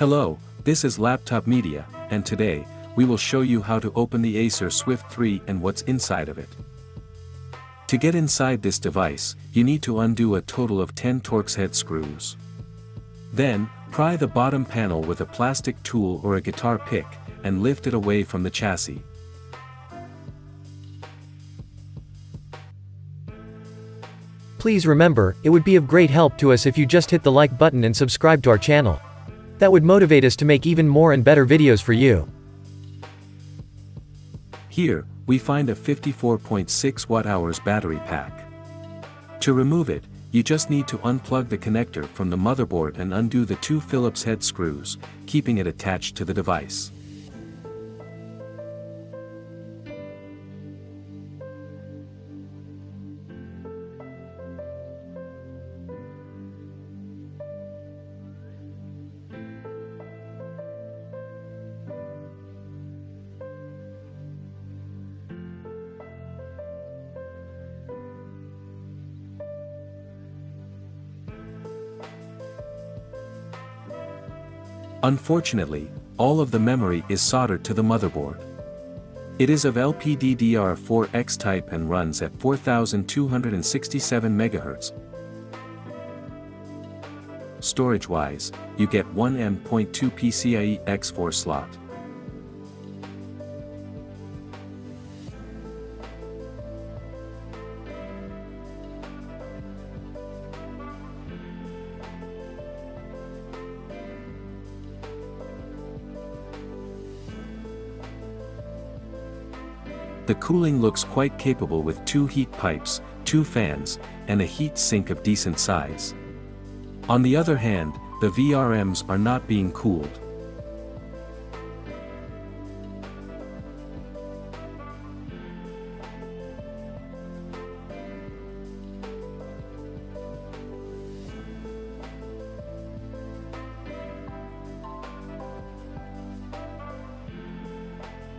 Hello, this is Laptop Media, and today, we will show you how to open the Acer Swift 3 and what's inside of it. To get inside this device, you need to undo a total of 10 Torx head screws. Then, pry the bottom panel with a plastic tool or a guitar pick, and lift it away from the chassis. Please remember, it would be of great help to us if you just hit the like button and subscribe to our channel. That would motivate us to make even more and better videos for you. Here, we find a 54.6 watt-hours battery pack. To remove it, you just need to unplug the connector from the motherboard and undo the two Phillips head screws, keeping it attached to the device. Unfortunately, all of the memory is soldered to the motherboard. It is of LPDDR4X type and runs at 4267 MHz. Storage-wise, you get one M.2 PCIe X4 slot. The cooling looks quite capable with two heat pipes, two fans, and a heat sink of decent size. On the other hand, the VRMs are not being cooled.